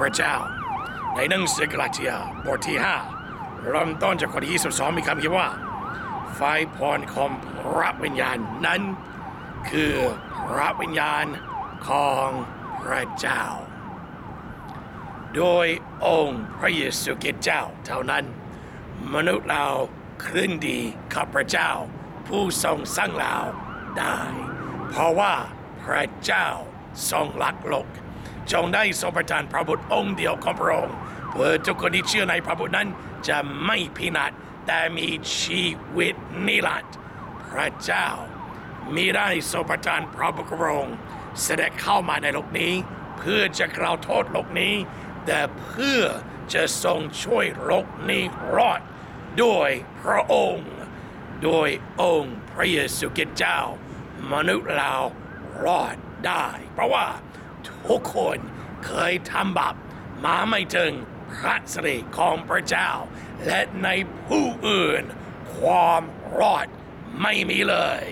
พระเจ้า ในหนังสือกลาเทียบทที่5เริ่มต้นจากข้อที่22มีคำเขียนว่า ไฟพรของพระวิญญาณนั้น คือพระวิญญาณของพระเจ้า โดยองค์พระเยซูคริสต์เจ้าเท่านั้น มนุษย์เราคืนดีกับพระเจ้า ผู้ทรงสร้างเราได้ เพราะว่าพระเจ้าทรงรักโลก จงได้ทรงประทานพระบุตรองค์เดียวของพระองค์เพื่อทุกคนที่เชื่อในพระบุตรนั้นจะไม่พินาศแต่มีชีวิตนิรันดร์พระเจ้ามีได้ทรงประทานพระบุตรองพระองค์เสด็จเข้ามาในโลกนี้ เพื่อจะกล่าวโทษโลกนี้ แต่เพื่อจะทรงช่วยโลกนี้รอดด้วยพระองค์โดยองค์พระเยซูคริสต์เจ้ามนุษย์เรารอดได้ เพราะว่า ทุกคนเคยทำบาปมาไม่ถึงพระสิริของพระเจ้า และในผู้อื่น ความรอดไม่มีเลย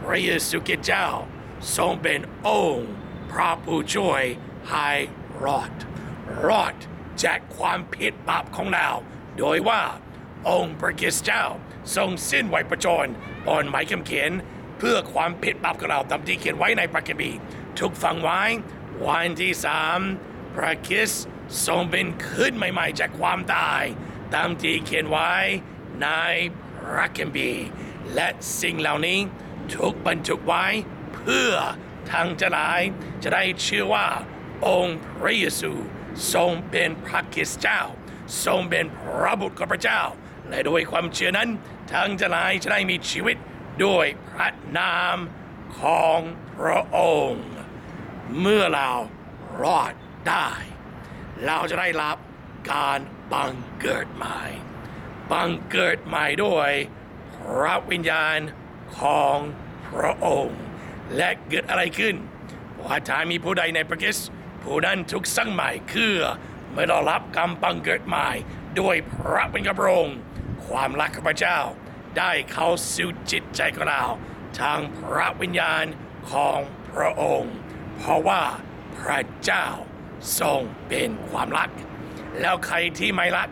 พระเยซูคริสต์เจ้าทรงเป็นองค์พระผู้ช่วยให้รอด รอดจากความผิดบาปของเรา โดยว่าองค์พระคริสต์เจ้าทรงสิ้นไวประจรบนไม้กำเขนเพื่อความผิดบาปของเราตามที่เขียนไว้ในพระคัมภีร์ทุกฟังไว้ วันที่สามพระคริสต์ทรงเป็นขึ้นใหม่ๆจากความตาย ตามที่เขียนไว้ในพระคัมภีร์และสิ่งเหล่านี้ถูกบันทึกไว้เพื่อทางจะหลายจะได้เชื่อว่าองค์พระเยซูทรงเป็นพระคริสต์เจ้า ทรงเป็นพระบุตรของพระเจ้า และโดยความเชื่อนั้นทางจะหลายจะได้มีชีวิตด้วยพระนามของพระองค์ เมื่อเรารอดได้ เราจะได้รับการบังเกิดใหม่ บังเกิดใหม่ด้วยพระวิญญาณของพระองค์ และเกิดอะไรขึ้นว่าถ้ามีผู้ใดในพระคิสผู้นั้นถูกสร้างใหม่คือเมื่อเรารับกรรมบังเกิดใหม่ด้วยพระวิญญาณพระองค์ความรักของพระเจ้า ได้เข้าสู่จิตใจของเราทางพระวิญญาณของพระองค์ เพราะว่าพระเจ้าทรงเป็นความรัก แล้วใครที่ไม่รัก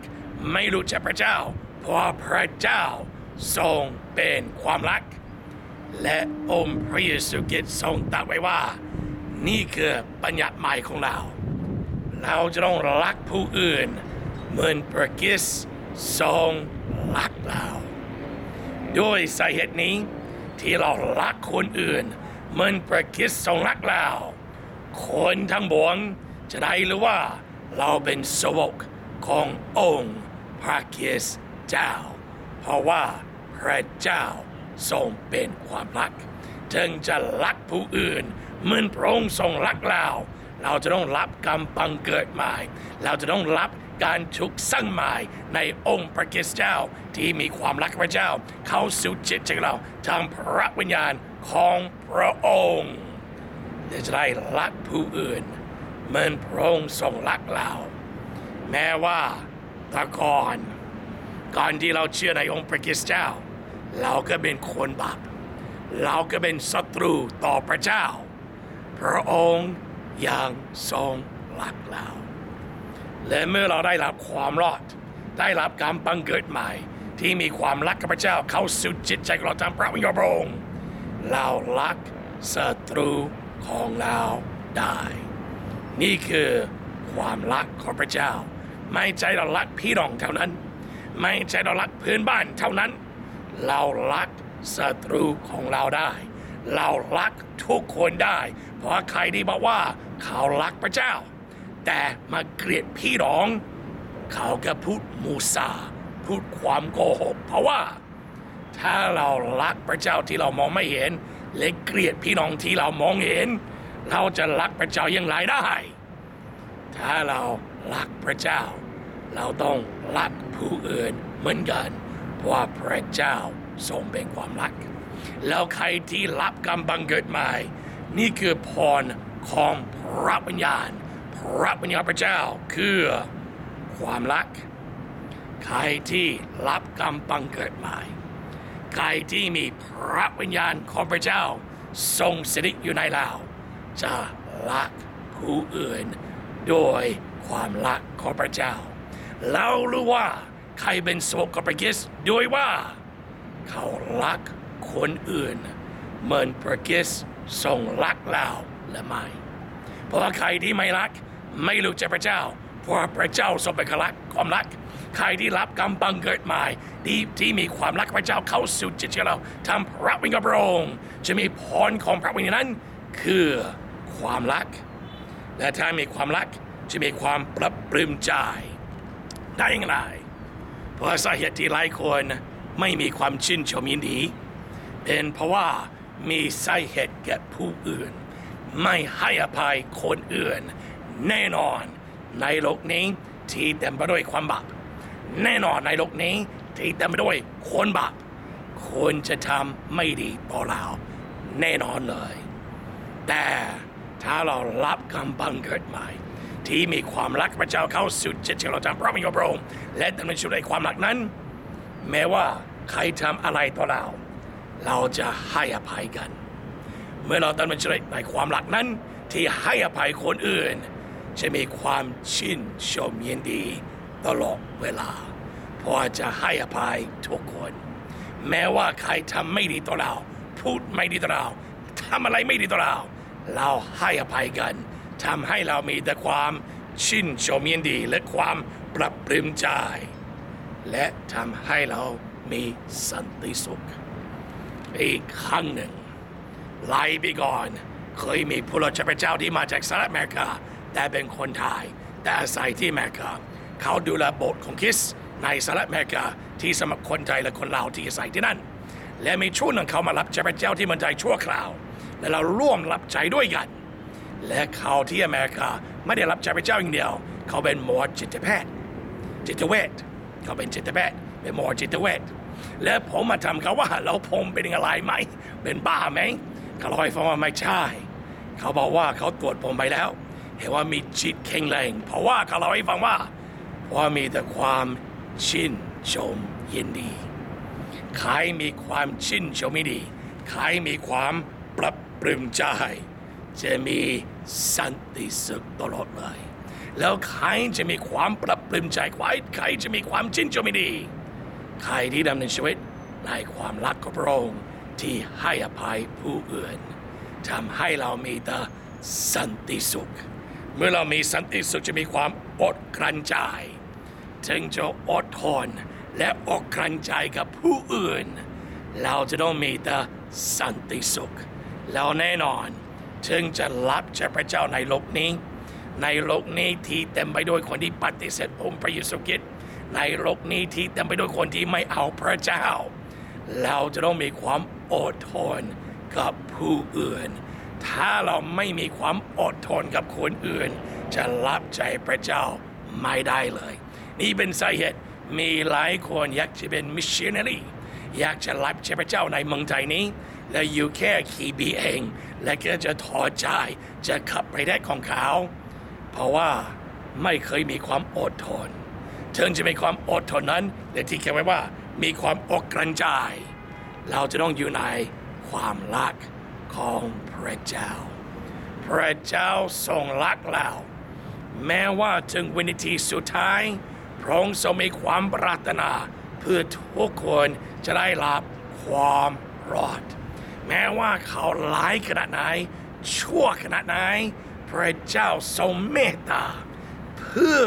ไม่รู้จักพระเจ้า เพราะพระเจ้าทรงเป็นความรัก และองค์พระเยซูคริสต์ทรงตรัสไว้ว่า นี่คือปัญญาใหม่ของเรา เราจะต้องรักผู้อื่น เหมือนพระคิสทรงรักเรา ด้วยสาเหตุนี้ที่เรารักคนอื่น เหมือนพระคิสทรงรักเรา คนทั้งบวงจะได้รู้ว่าเราเป็นสวกขององค์พระคริสต์เจ้า เพราะว่าพระเจ้าทรงเป็นความรัก จึงจะรักผู้อื่นเหมือนพระองค์ทรงรักเรา เราจะต้องรับกรรมบังเกิดใหม่ เราจะต้องรับการถูกสร้างใหม่ในองค์พระคริสต์เจ้าที่มีความรักพระเจ้า เข้าสู่จิตใจเราทางพระวิญญาณของพระองค์ และจะได้รักผู้อื่นเหมือนพระองค์ทรงรักเรา แม้ว่าแต่ก่อนก่อนที่เราเชื่อในองค์พระคริสต์เจ้า เราก็เป็นคนบาปเราก็เป็นศัตรูต่อพระเจ้า พระองค์ยังทรงรักเราและเมื่อเราได้รับความรอด ได้รับการบังเกิดใหม่ ที่มีความรักกับพระเจ้าเข้าสู่จิตใจของเราทางพระวิญญาณพระองค์เรารักศัตรู ของเราได้ นี่คือความรักของพระเจ้า ไม่ใช่เรารักพี่น้องเท่านั้น ไม่ใช่เรารักเพื่อนบ้านเท่านั้น เรารักศัตรูของเราได้ เรารักทุกคนได้ เพราะใครที่บอกว่าเขารักพระเจ้า แต่มาเกลียดพี่น้อง เขาก็พูดมูซาพูดความโกหก เพราะว่า ถ้าเรารักพระเจ้าที่เรามองไม่เห็น และเกลียดพี่น้องที่เรามองเห็น เราจะรักพระเจ้าอย่างไรได้ ถ้าเรารักพระเจ้า เราต้องรักผู้อื่นเหมือนกันเพราะพระเจ้าทรงเป็นความรัก แล้วใครที่รับกรรมบังเกิดใหม่ นี่คือพรของพระวิญญาณ พระวิญญาณพระเจ้าคือความรัก ใครที่รับกรรมบังเกิดใหม่ ใครที่มีพระวิญญาณของพระเจ้า ทรงสถิตอยู่ในเราจะรักผู้อื่น โดยความรักของพระเจ้า เรารู้ว่าใครเป็นโสกพระคริสโดยว่า เขารักคนอื่น เหมือนพระคริสทรงรักเราและไม่ เพราะว่าใครที่ไม่รักไม่รู้จักพระเจ้า เพราะพระเจ้าทรงเป็นคนรักความรัก ใครที่รับกรรมบังเกิดใหม่ที่ที่มีความรักพระเจ้าเข้าสู่จิตใจเราทำพระวิญญาณพระองค์จะมีพรของพระวิญญาณนั้น คือความรัก และถ้ามีความรักจะมีความปรับปลื้มใจได้อย่างไร เพราะสาเหตุที่หลายคนไม่มีความชื่นชมยินดี เป็นเพราะว่ามีสาเหตุแก่ผู้อื่น ไม่ให้อภัยคนอื่น แน่นอนในโลกนี้ที่เต็มไปด้วยความบาป แน่นอนในโลกนี้ ที่เต็มไปด้วยคนบาปคนจะทำไม่ดีต่อเราแน่นอนเลย แต่ถ้าเรารับคำบังเกิดใหม่ ที่มีความรักพระเจ้าเข้าสู่จิตใจเราตามพระมิโพระองค์และดำเนินชีวิตในความรักนั้น แม้ว่าใครทำอะไรต่อเรา เราจะให้อภัยกัน เมื่อเราดำเนินชีวิตในความรักนั้น ที่ให้อภัยคนอื่น จะมีความชื่นชมยินดี ตลอดเวลาเพราะจะให้อภัยทุกคน แม้ว่าใครทำไม่ดีต่อเรา พูดไม่ดีต่อเราทำอะไรไม่ดีต่อเรา เราให้อภัยกันทำให้เรามีแต่ความชื่นชมยินดีและความปรับปรื้มใจ และทำให้เรามีสันติสุข อีกครั้งหนึ่งหลายปีก่อน เคยมีผู้รับใช้พระเจ้าที่มาจากสหรัฐอเมริกา แต่เป็นคนไทย แต่อาศัยที่อเมริกา เขาดูแลโบสถ์ของคริสในสหรัฐอเมริกาที่สำหรับคนไทยและคนลาวที่อาศัยที่นั่น และมีช่วงหนึ่งเขามารับใช้พระเจ้าที่เมืองไทยชั่วคราว และเราร่วมรับใช้ด้วยกัน และเขาที่อเมริกาไม่ได้รับใช้พระเจ้าอย่างเดียว เขาเป็นหมอจิตแพทย์จิตเวชเขาเป็นจิตแพทย์เป็นหมอจิตเวชและผมมาทำเขาว่าเราผมเป็นอะไรไหม เป็นบ้าไหมเขาล่าให้ฟังว่าไม่ใช่ เขาบอกว่าเขาตรวจผมไปแล้ว เห็นว่ามีจิตแข็งแรงเพราะว่าเขาเล่าให้ฟังว่า ว่ามีแต่ความชื่นชมยินดีใครมีความชื่นชมไม่ดีใครมีความปรับปรื้มใจ จะมีสันติสุขตลอดเลย แล้วใครจะมีความปรับปรื้มใจใครใครจะมีความชื่นชมไม่ดี ใครที่ดำเนินชีวิตในความรักของพระองค์ที่ให้อภัยผู้อื่นทำให้เรามีแต่สันติสุข เมื่อเรามีสันติสุขจะมีความอดกลั้นใจ ถึงจะอดทนและอดกลั้นใจกับผู้อื่น เราจะต้องมีแต่สันติสุข แล้วแน่นอนถึงจะรับจาพระเจ้าในโลกนี้ ในโลกนี้ที่เต็มไปด้วยคนที่ปฏิเสธองค์พระเยซูคริสต์ในโลกนี้ที่เต็มไปด้วยคนที่ไม่เอาพระเจ้า เราจะต้องมีความอดทนกับผู้อื่น ถ้าเราไม่มีความอดทนกับคนอื่น จะรับใจพระเจ้าไม่ได้เลย นี่เป็นสาเหตุมีหลายคนอยากจะเป็นมิชชันนารีอยากจะรับใช้พระเจ้าในเมืองไทยนี้ และอยู่แค่คีบีเอง และก็จะถอดใจจะขับไปได้ของเขา เพราะว่าไม่เคยมีความอดทนถึงจะมีความอดทนนั้นแต่ที่เขียนไว้ว่ามีความอดกลั้นใจ เราจะต้องอยู่ในความรักของพระเจ้า พระเจ้าทรงรักเรา แม้ว่าถึงวินาทีสุดท้าย พระองค์ทรงมีความปรารถนา เพื่อทุกคนจะได้รับความรอด แม้ว่าเขาหลายขนาดไหน ชั่วขนาดไหน พระเจ้าทรงเมตตา เพื่อ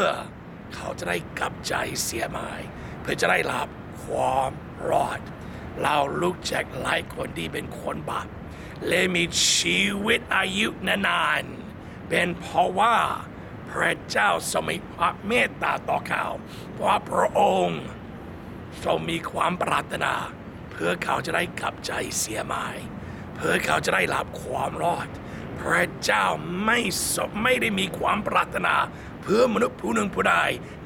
เขาจะได้กลับใจเสียหมาย เพื่อจะได้รับความรอด เราลุกแจากหลายคนที่เป็นคนบาปและมีชีวิตอายุนานๆเป็นเพราะว่า พระเจ้าทรงมีความเมตตาต่อเขาเพราะพระองค์ทรงมีความปรารถนา เพื่อเขาจะได้กลับใจเสียหมาย เพื่อเขาจะได้รับความรอด พระเจ้าไม่สไม่ได้มีความปรารถนา เพื่อมนุษย์ผู้หนึ่งผู้ใด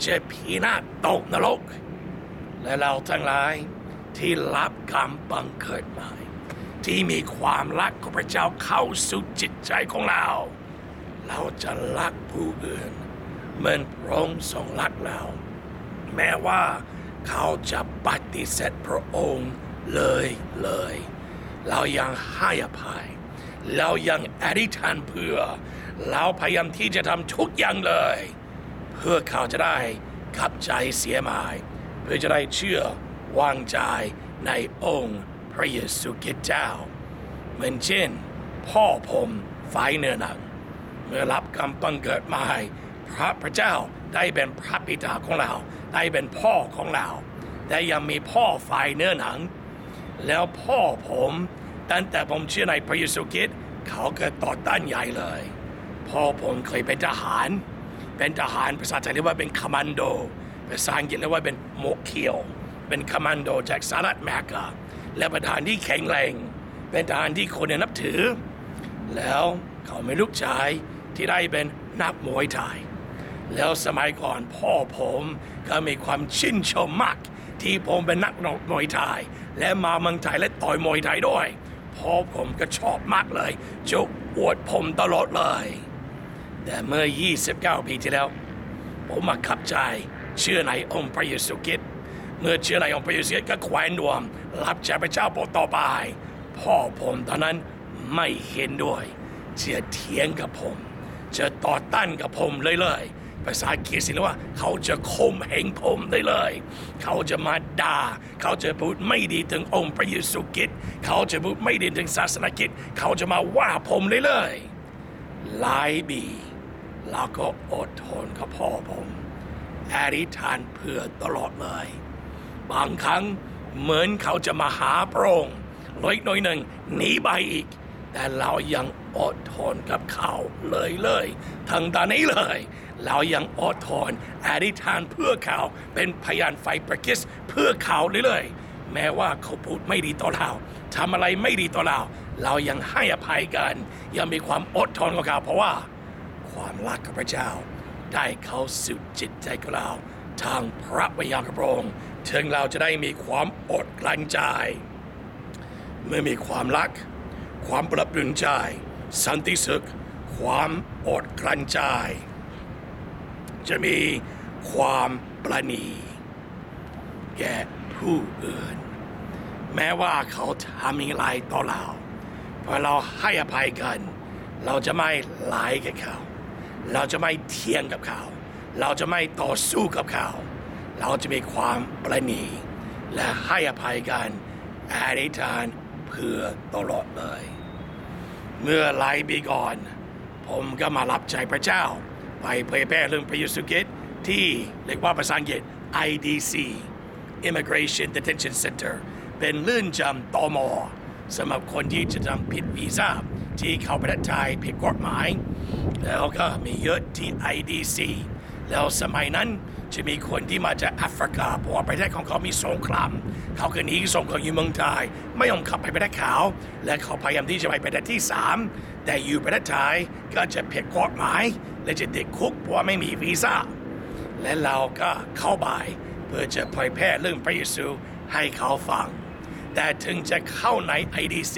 จะพีนาตกนรก และเราทั้งหลายที่รับกรรมบังเกิดใหม่ที่มีความรักของพระเจ้าเข้าสู่จิตใจของเรา เราจะรักผู้อื่นเหมือนพระองค์ทรงรักเรา แม้ว่าเขาจะปฏิเสธพระองค์เลยเลย เรายังให้อภัย เรายังอธิษฐานเพื่อ เราพยายามที่จะทำทุกอย่างเลย เพื่อเขาจะได้ขับใจเสียหมาย เพื่อจะได้เชื่อวางใจในองค์พระเยซูคริสต์เจ้าเหมือนเช่นพ่อผมฝ่ายเนื้อหนัง เมื่อรับกำปังเกิดมาให้พระพระเจ้าได้เป็นพระบิดาของเรา ได้เป็นพ่อของเรา แต่ยังมีพ่อฝ่ายเนื้อหนัง แล้วพ่อผมตั้งแต่ผมเชื่อในพระเยซูคริสต์เขาเกิดต่อต้านใหญ่เลย พ่อผมเคยเป็นทหาร เป็นทหารภาษาไทยเรียกว่าเป็นคอมมานโด ภาษาอังกฤษเรียกว่าเป็นโมเคียว เป็นคอมมานโดจากสหรัฐอเมริกา และประธานที่แข็งแรง เป็นทหารที่คนนับถือ แล้วเขาไม่ลูกชาย ที่ได้เป็นนักมวยไทย แล้วสมัยก่อนพ่อผมก็มีความชื่นชมมาก ที่ผมเป็นนักมวยไทย และมาเมืองไทยและต่อยมวยไทยด้วยพ่อผมก็ชอบมากเลยจะอวดผมตลอดเลย แต่เมื่อ 29 ปีที่แล้ว ผมมาขับใจเชื่อในองค์พระเยซูคริสต์เมื่อเชื่อในองค์พระเยซูคริสต์ก็แขวนนวมรับใช้พระเจ้าต่อไป พ่อผมตอนนั้นไม่เห็นด้วยจะเถียงกับผม จะต่อต้านกับผมเลยเลยภาษาอังกฤษเรียกว่า เขาจะข่มเหงผมได้เลย เขาจะมาด่า เขาจะพูดไม่ดีถึงองค์พระเยซูคริสต์เขาจะพูดไม่ดีถึงศาสนกิจเขาจะมาว่าผมเลยเลยหลายปีแล้วก็อดทนกับพ่อผมอธิษฐานเพื่อตลอดเลย บางครั้งเหมือนเขาจะมาหาพระองค์ลอยน่อยหนึ่งหนีไปอีก แต่เรายังอดทนกับเขาเลยเลยทั้งตอนนี้เลย เรายังอดทนอธิษฐานเพื่อเขาเป็นพยานไฟประกิสเพื่อเขาเลยเลยแม้ว่าเขาพูดไม่ดีต่อเราทำอะไรไม่ดีต่อเรา เรายังให้อภัยกัน ยังมีความอดทนกับเขาเพราะว่า ความรักกับพระเจ้า ได้เข้าสู่จิตใจของเรา ทางพระวิญญาณของพระองค์ถึงเราจะได้มีความอดกลั้นใจ เมื่อมีความรัก ความปรับปรุงใจ สันติสุข ความอดกลั้นใจ จะมีความประณีแก่ผู้อื่น แม้ว่าเขาทำอะไรต่อเราพอเราให้อภัยกัน เราจะไม่ไล่กับเขา เราจะไม่เทียงกับเขา เราจะไม่ต่อสู้กับเขา เราจะมีความประณีและให้อภัยกันอธิษฐานเพื่อตลอดเลย เมื่อหลายปีก่อน ผมก็มารับใจพระเจ้า ไปเผยแพร่เรื่องพระเยซูคริสต์ที่เรียกว่าภาษาอังกฤษ IDC Immigration Detention Center เป็นเลื่อนจำตอมอสำหรับคนที่จะทำผิดวีซ่าที่เข้าประเทศไทยผิดกฎหมาย แล้วก็มีเยอะที่ IDC แล้วสมัยนั้นจะมีคนที่มาจากแอฟริกาเพราะว่าประเทศของเขามีสงครามเขาก็หนีสงครามอยู่เมืองไทยไม่ยอมขับไปประเทศขาว และเขาพยายามที่จะไปประเทศที่ 3 แต่อยู่ประเทศไทยก็จะผิดกฎหมาย และจะติดคุกเพราะว่าไม่มีวีซ่าและเราก็เข้าไปเพื่อจะเผยแพร่เรื่องพระเยซูให้เขาฟัง แต่ถึงจะเข้าใน IDC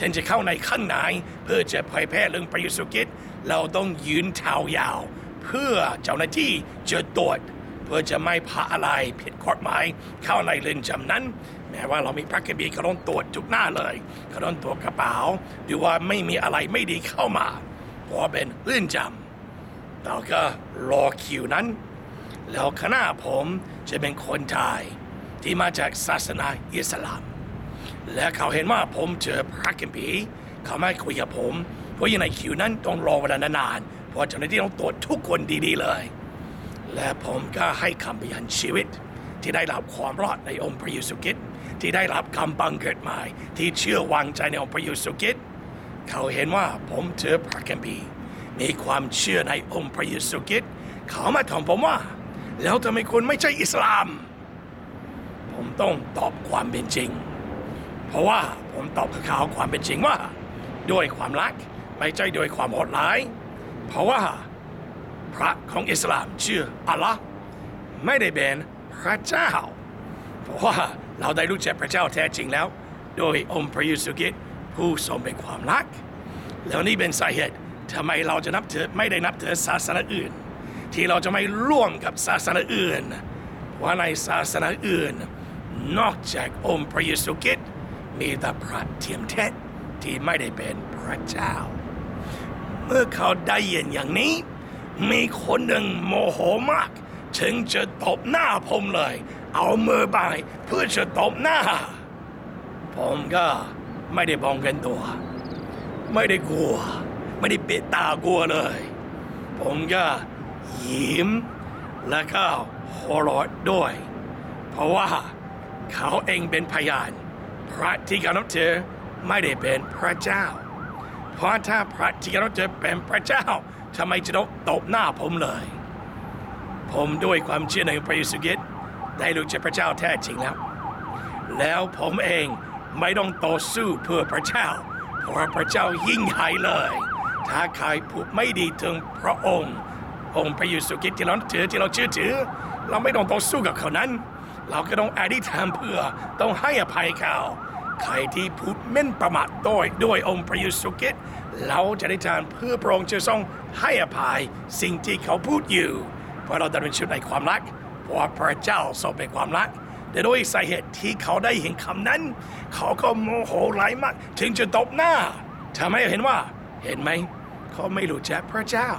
ถึงจะเข้าในข้างในเพื่อจะเผยแพร่เรื่องพระเยซูคริสต์เราต้องยืนเท้ายาว เพื่อเจ้าหน้าที่จะตรวจเพื่อจะไม่พาอะไรผิดกฎหมายเข้าในเรือนจำนั้น แม้ว่าเรามีพระคัมภีร์เขาต้องตรวจทุกหน้าเลยเขาต้องตรวจกระเป๋าดูว่าไม่มีอะไรไม่ดีเข้ามาเพราะเป็นเรือนจำเราก็รอคิวนั้น แล้วคณะผมจะเป็นคนไทยที่มาจากศาสนาอิสลาม และเขาเห็นว่าผมเจอพระคัมภีร์เขาไม่คุยกับผม เพราะอยังในคิวนั้นต้องรอเวลานาน ราะเจ้าหน้าที่ต้องตรวจทุกคนดีๆเลย และผมก็ให้คำพยานชีวิต ที่ได้รับความรอดในองค์พระเยซูคริสต์ที่ได้รับคำบังเกิดใหม่ที่เชื่อวางใจในองค์พระเยซูคริสต์เขาเห็นว่าผมเจอพระคัมภีร์มีความเชื่อในองค์พระเยซูคริสต์เขามาถามผมว่า แล้วทำไมคุณไม่ใช่อิสลาม ผมต้องตอบความเป็นจริง เพราะว่าผมตอบกับเขาความเป็นจริงว่า ด้วยความรัก ไม่ใช่ด้วยความโหดร้าย เพราะว่าพระของอิสลามชื่ออัลลอฮ์ไม่ได้เป็นพระเจ้า เพราะว่าเราได้รู้จักพระเจ้าแท้จริงแล้ว โดยองค์พระเยซูคริสต์ผู้ทรงเป็นความรัก แล้วนี่เป็นสาเหตุทำไมเราจะนับถือไม่ได้นับถือศาสนาอื่น ที่เราจะไม่ร่วมกับศาสนาอื่นว่าในศาสนาอื่น นอกจากองค์พระเยซูคริสต์มีแต่พระเทียมเท็จที่ไม่ได้เป็นพระเจ้า เมื่อเขาได้ยินอย่างนี้ มีคนหนึ่งโมโหมาก ถึงจะตบหน้าผมเลย เอามือไปเพื่อจะตบหน้า ผมก็ไม่ได้ป้องกันตัว ไม่ได้กลัว ไม่ได้ปิดตากลัวเลย ผมก็ยิ้มแล้วก็หัวเราะด้วย เพราะว่าเขาเองเป็นพยาน พระที่เขานับถือไม่ได้เป็นพระเจ้า เพราะถ้าพระที่เขานับถือเป็นพระเจ้าทำไมจะต้องตบหน้าผมเลย ผมด้วยความเชื่อในพระเยซูคริสต์ได้รู้จักพระเจ้าแท้จริงแล้ว แล้วผมเองไม่ต้องต่อสู้เพื่อพระเจ้า เพราะพระเจ้ายิ่งใหญ่เลย ถ้าใครพูดไม่ดีถึงพระองค์ องค์พระเยซูคริสต์ที่เราถือที่เราเชื่อถือ เราไม่ต้องต่อสู้กับเขานั้น เราก็ต้องอธิษฐานเพื่อต้องให้อภัยเขา ใครที่พูดเม่นประมาทโดยด้วยองค์พระยซูคริต์เราจะได้ทานเพื่อพระองค์จะทรงให้อภัยสิ่งที่เขาพูดอยู่ เพราะเราดำเนินชีวิตในความรักเพราะพระเจ้าทรงเป็นความรักแต่ด้วยสาเหตุที่เขาได้เห็นคำนั้น เขาก็โมโหร้ายมาก ถึงจะตบหน้าทำให้เห็นว่า เห็นไหม เขาไม่รู้จักพระเจ้า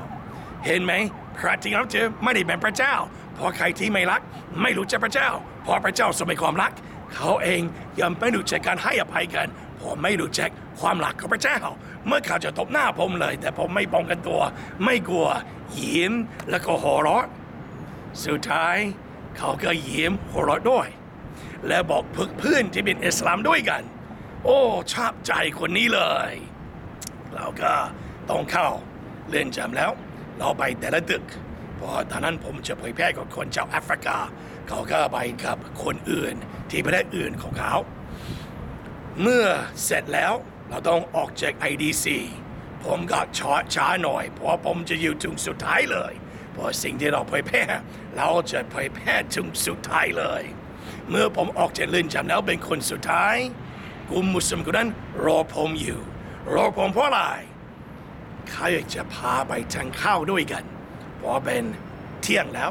เห็นไหม พระที่เราเจอไม่ได้เป็นพระเจ้า เพราะใครที่ไม่รัก ไม่รู้จักพระเจ้า เพราะพระเจ้าทรงเป็นความรัก เขาเองยังไม่รู้จักการให้อภัยกัน ผมไม่รู้จักความรักของพระเจ้า เมื่อเขาจะตบหน้าผมเลย แต่ผมไม่ป้องกันตัว ไม่กลัว ยิ้มแล้วก็หัวเราะสุดท้าย เขาก็ยิ้มหัวเราะด้วย และบอกเพื่อนที่เป็นอิสลามด้วยกัน โอ้ชอบใจคนนี้เลยเราก็ต้องเข้าเรือนจำแล้ว เราไปแต่ละตึกเพราะตอนนั้นผมจะเผยแพร่กับคนชาวแอฟริกา เขาก็ไปกับคนอื่น ที่ประเทศอื่นของเขา เมื่อเสร็จแล้วเราต้องออกจาก IDC ผมก็ช้าช้าหน่อย เพราะผมจะอยู่ถึงสุดท้ายเลย เพราะสิ่งที่เราเผยแพร่เราจะเผยแพร่ถึงสุดท้ายเลย เมื่อผมออกจากเรือนจำแล้วเป็นคนสุดท้ายกลุ่มมุสลิมคนนั้นรอผมอยู่รอผมเพราะอะไรเขาอยากจะพาไปทานข้าวด้วยกันเพราะเป็นเที่ยงแล้ว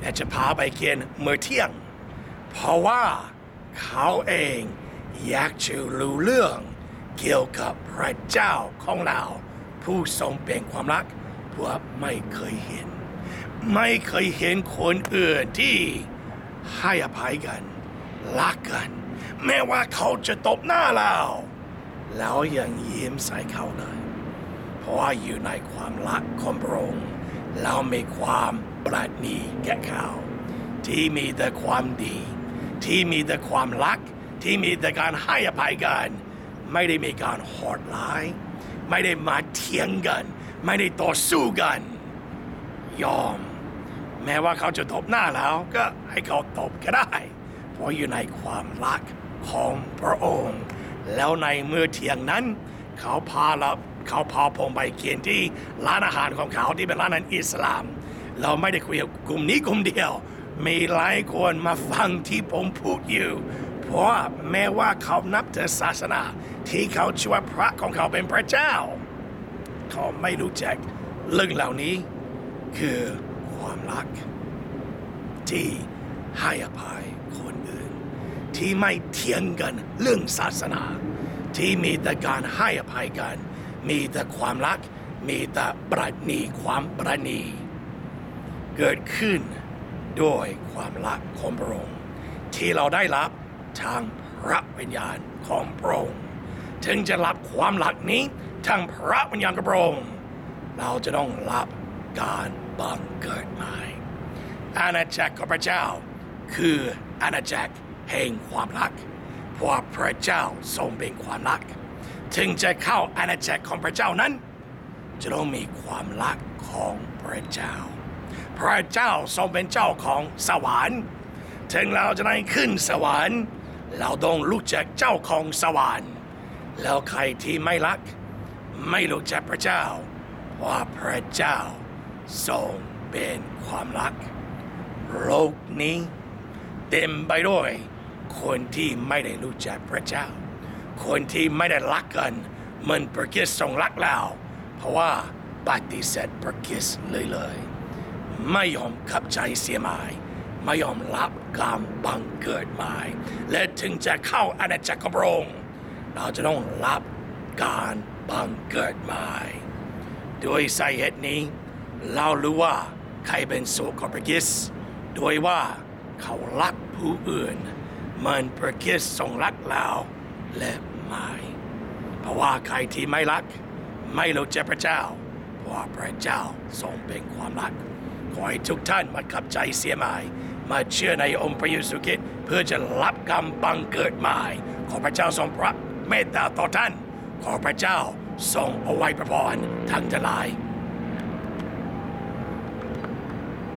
อยากจะพาไปกินมื้อเที่ยง เพราะว่าเขาเองอยากจะรู้เรื่องเกี่ยวกับพระเจ้าของเรา ผู้ทรงเป็นความรักเพราะไม่เคยเห็น ไม่เคยเห็นคนอื่นที่ให้อภัยกันรักกัน แม้ว่าเขาจะตบหน้าเราแล้วยังยิ้มใส่เขาเลย เพราะว่าอยู่ในความรักของพระองค์เรามีความปราณีแก่เขา ที่มีแต่ความดี ที่มีแต่ความรัก ที่มีแต่การให้อภัยกัน ไม่ได้มีการโหดร้าย ไม่ได้มาเถียงกัน ไม่ได้ต่อสู้กัน ยอม แม้ว่าเขาจะตบหน้าแล้วก็ให้เขาตบก็ได้ เพราะอยู่ในความรักของพระองค์ แล้วในเมื่อเที่ยงนั้น เขาพาเราเขาพาผมไปเขียนที่ร้านอาหารของเขาที่เป็นร้านอาหารอิสลาม เราไม่ได้คุยกับกลุ่มนี้กลุ่มเดียว มีหลายคนมาฟังที่ผมพูดอยู่ เพราะแม้ว่าเขานับถือศาสนา ที่เขาเชื่อว่าพระของเขาเป็นพระเจ้า เขาไม่รู้จักเรื่องเหล่านี้ คือความรัก ที่ให้อภัยคนอื่น ที่ไม่เถียงกันเรื่องศาสนา ที่มีแต่การให้อภัยกัน มีแต่ความรัก มีแต่ประณีความประณี เกิดขึ้น ด้วยความรักของพระองค์ที่เราได้รับทางพระวิญญาณของพระองค์ถึงจะรับความรักนี้ทางพระวิญญาณของพระองค์เราจะต้องรับการบังเกิดใหม่อาณาจักรของพระเจ้า คืออาณาจักรแห่งความรักเพราะพระเจ้าทรงเป็นความรัก ถึงจะเข้าอาณาจักรของพระเจ้านั้น จะต้องมีความรักของพระเจ้า พระเจ้าทรงเป็นเจ้าของสวรรค์ถึงเราจะได้ขึ้นสวรรค์เราต้องรู้จักเจ้าของสวรรค์แล้วใครที่ไม่รัก ไม่รู้จักพระเจ้าเพราะว่าพระเจ้าทรงเป็นความรัก โลกนี้เต็มไปด้วยคนที่ไม่ได้รู้จักพระเจ้า คนที่ไม่ได้รักกันมันพระคริสทรงรักเราเพราะว่าปฏิเสธพระคริสต์เลยเลย ไม่ยอมขับใจเสียหมาย ไม่ยอมรับการบังเกิดหม่และถึงจะเข้าอาณาจักรของพระองค์เราจะต้องรับการบังเกิดหม่โดยสาเหตุนี้ เรารู้ว่าใครเป็นโซคอปกิสโดยว่าเขารักผู้อื่นมือนปรกิสทรงรักเราและไม่เพราะว่าใครที่ไม่รัก ไม่รู้จักพระเจ้า เพราะพระเจ้าทรงเป็นความรัก ขอให้ทุกท่านมาขับใจเสียใหม่ มาเชื่อในองค์พระเยซูคริสต์เพื่อจะรับกรรมบังเกิดใหม่ ขอพระเจ้าทรงพระเมตตาต่อท่าน ขอพระเจ้าทรงเอาไว้ประพรทั้งทลาย